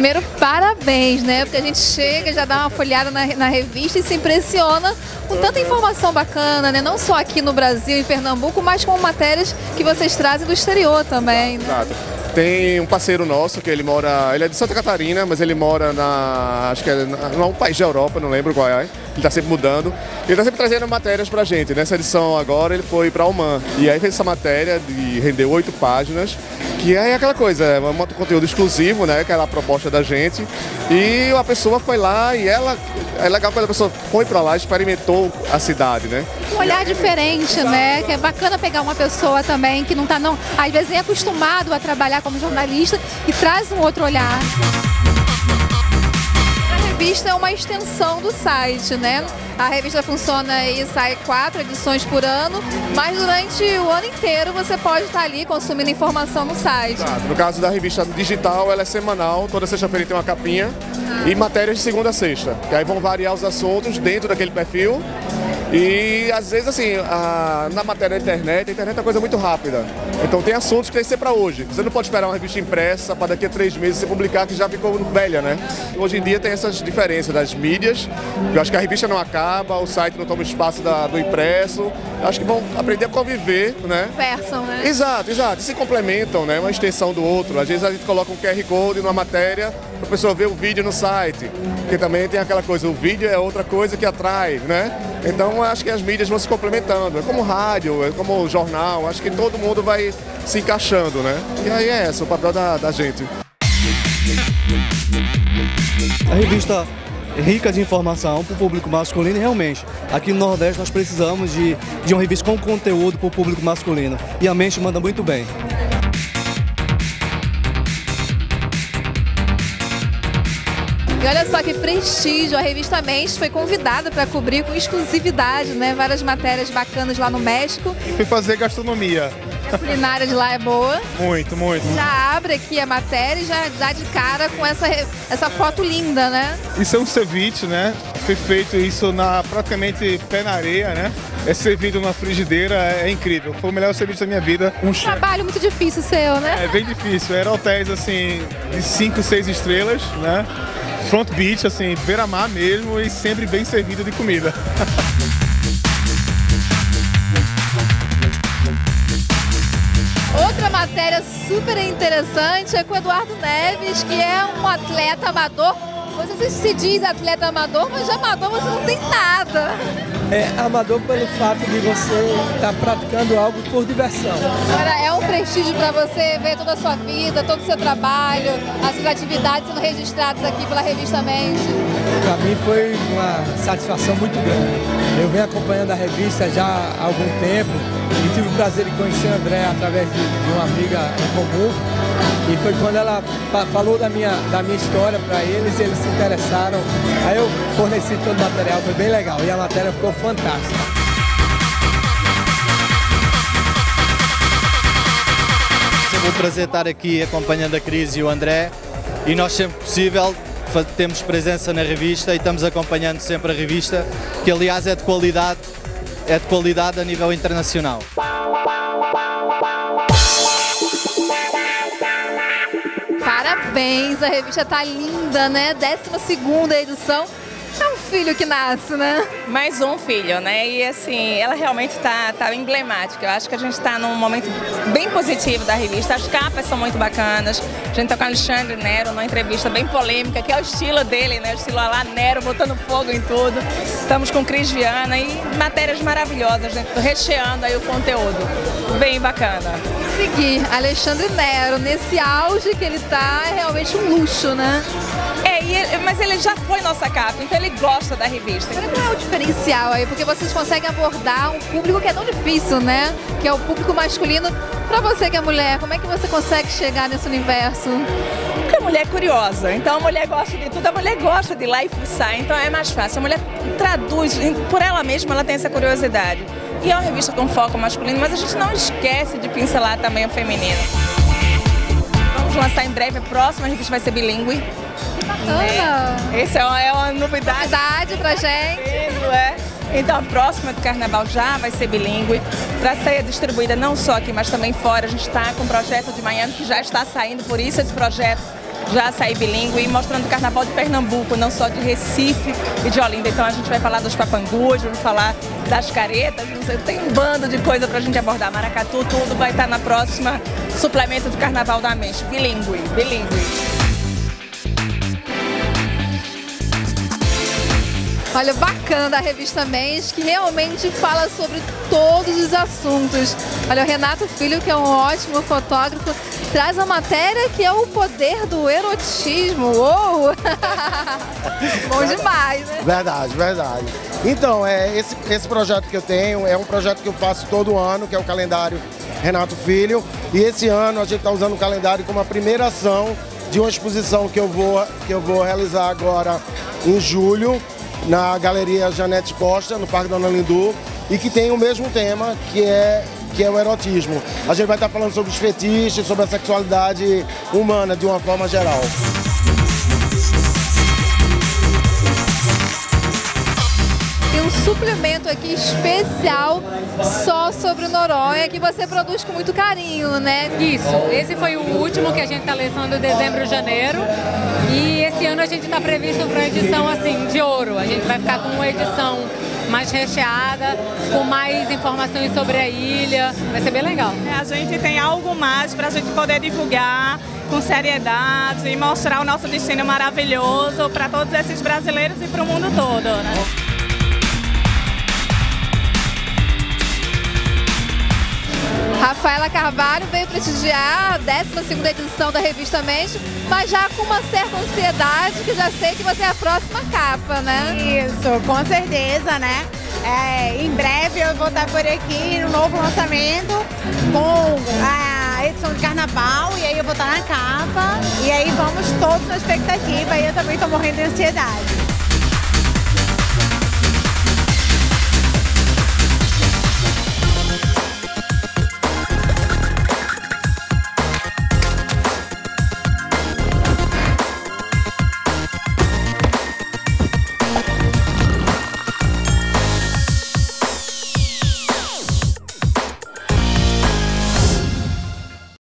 Primeiro, parabéns, né? Porque a gente chega, já dá uma folhada na, na revista e se impressiona com tanta informação bacana, né? Não só aqui no Brasil, em Pernambuco, mas com matérias que vocês trazem do exterior também, né? Exato. Tem um parceiro nosso que ele mora, ele é de Santa Catarina, mas ele mora na, acho que é num país da Europa, não lembro qual é. Ele está sempre mudando. Ele está sempre trazendo matérias pra gente. Nessa edição agora ele foi para Oman. E aí fez essa matéria de rendeu oito páginas que é aquela coisa, é um conteúdo exclusivo, né? Aquela proposta da gente. E a pessoa foi lá e ela. É legal quando a pessoa foi para lá e experimentou a cidade, né? Um olhar diferente, né? Que é bacana pegar uma pessoa também que não tá, não, às vezes, nem acostumado a trabalhar como jornalista e traz um outro olhar revista é uma extensão do site, né? A revista funciona e sai quatro edições por ano, mas durante o ano inteiro você pode estar ali consumindo informação no site. No caso da revista digital, ela é semanal, toda sexta-feira tem uma capinha ah. e matérias de segunda a sexta. Que aí vão variar os assuntos dentro daquele perfil e às vezes, assim, a, na matéria da internet, a internet é uma coisa muito rápida. Então tem assuntos que tem que ser para hoje. Você não pode esperar uma revista impressa para daqui a três meses você publicar que já ficou velha, né? Hoje em dia tem essas diferenças das mídias. Eu acho que a revista não acaba, o site não toma espaço da, do impresso. Eu acho que vão aprender a conviver, né? Conversam, né? Exato, exato. E se complementam, né? Uma extensão do outro. Às vezes a gente coloca um QR Code numa matéria pessoa ver o vídeo no site. Porque também tem aquela coisa, o vídeo é outra coisa que atrai, né? Então acho que as mídias vão se complementando, é como rádio, é como jornal, acho que todo mundo vai se encaixando, né? E aí é esse o papel da, da gente. A revista rica de informação para o público masculino e realmente, aqui no Nordeste nós precisamos de, de uma revista com conteúdo para o público masculino e a mente manda muito bem. E olha só que prestígio, a revista Mês foi convidada para cobrir com exclusividade, né? Várias matérias bacanas lá no México. Fui fazer gastronomia. A culinária de lá é boa. Muito, muito. Já abre aqui a matéria e já dá de cara com essa, essa foto linda, né? Isso é um ceviche, né? Foi feito isso na praticamente pé na areia, né? É servido na frigideira, é incrível. Foi o melhor serviço da minha vida. Um, um trabalho muito difícil seu, né? É bem difícil. Era hotéis assim de 5, 6 estrelas, né? Front beach, assim, beira-mar mesmo e sempre bem servido de comida. Outra matéria super interessante é com o Eduardo Neves, que é um atleta amador. Você se diz atleta amador, mas de amador você não tem nada é amador pelo fato de você estar tá praticando algo por diversão. Agora, é um prestígio para você ver toda a sua vida, todo o seu trabalho, as suas atividades sendo registradas aqui pela revista Mente? Para mim foi uma satisfação muito grande. Eu venho acompanhando a revista já há algum tempo e tive o prazer de conhecer a André através de, de uma amiga em comum. E foi quando ela falou da minha, da minha história para eles, eles se interessaram. Aí eu forneci todo o material, foi bem legal. E a matéria ficou fantástica. Um prazer estar aqui acompanhando a Cris e o André. E nós, sempre possível, temos presença na revista e estamos acompanhando sempre a revista, que aliás é de qualidade, é de qualidade a nível internacional. Parabéns, a revista tá linda, né? 12 segunda edição filho que nasce, né? Mais um filho, né? E assim, ela realmente tá, tá emblemática. Eu acho que a gente está num momento bem positivo da revista. As capas são muito bacanas. A gente tá com o Alexandre Nero numa entrevista bem polêmica, que é o estilo dele, né? O estilo lá Nero, botando fogo em tudo. Estamos com Cris Viana e matérias maravilhosas, gente, recheando aí o conteúdo. Bem bacana. Seguir Alexandre Nero nesse auge que ele tá é realmente um luxo, né? Ele, mas ele já foi nossa capa, então ele gosta da revista. Mas qual é o diferencial aí? Porque vocês conseguem abordar um público que é tão difícil, né? Que é o público masculino. Pra você que é mulher, como é que você consegue chegar nesse universo? Porque a mulher é curiosa, então a mulher gosta de tudo, a mulher gosta de ir lá e fuçar, então é mais fácil. A mulher traduz, por ela mesma, ela tem essa curiosidade. E é uma revista com foco masculino, mas a gente não esquece de pincelar também o feminino. Vamos lançar em breve a próxima, a revista vai ser bilíngue bacana! É. Essa é uma, é uma novidade. Novidade pra gente. É. Então a próxima do carnaval já vai ser bilíngue, para ser distribuída não só aqui, mas também fora. A gente está com um projeto de Miami que já está saindo, por isso esse projeto já sair bilíngue e mostrando o carnaval de Pernambuco, não só de Recife e de Olinda. Então a gente vai falar dos papangus, vamos falar das caretas, não sei, tem um bando de coisa pra gente abordar. Maracatu, tudo vai estar na próxima suplemento do Carnaval da Mente. Bilíngue, bilíngue. Olha, bacana da revista Mês, que realmente fala sobre todos os assuntos. Olha, o Renato Filho, que é um ótimo fotógrafo, traz uma matéria que é o poder do erotismo. Uou! Bom demais, né? Verdade, verdade. Então, é, esse, esse projeto que eu tenho é um projeto que eu faço todo ano, que é o calendário Renato Filho. E esse ano a gente está usando o calendário como a primeira ação de uma exposição que eu vou, que eu vou realizar agora em julho, na Galeria Janete Costa, no Parque Dona Lindu, e que tem o mesmo tema, que é, que é o erotismo. A gente vai estar falando sobre os fetiches, sobre a sexualidade humana de uma forma geral. Tem um suplemento aqui especial só sobre o Noronha que você produz com muito carinho, né? Isso, esse foi o último que a gente está lançando em dezembro e janeiro. E esse ano a gente está previsto para uma edição assim, de ouro. A gente vai ficar com uma edição mais recheada, com mais informações sobre a ilha. Vai ser bem legal. A gente tem algo mais para a gente poder divulgar com seriedade e mostrar o nosso destino maravilhoso para todos esses brasileiros e para o mundo todo. Né? Rafaela Carvalho veio prestigiar a 12 edição da revista Mente, mas já com uma certa ansiedade, que já sei que você é a próxima capa, né? Isso, com certeza, né? É, em breve eu vou estar por aqui no novo lançamento com a edição de carnaval e aí eu vou estar na capa e aí vamos todos na expectativa e eu também estou morrendo de ansiedade.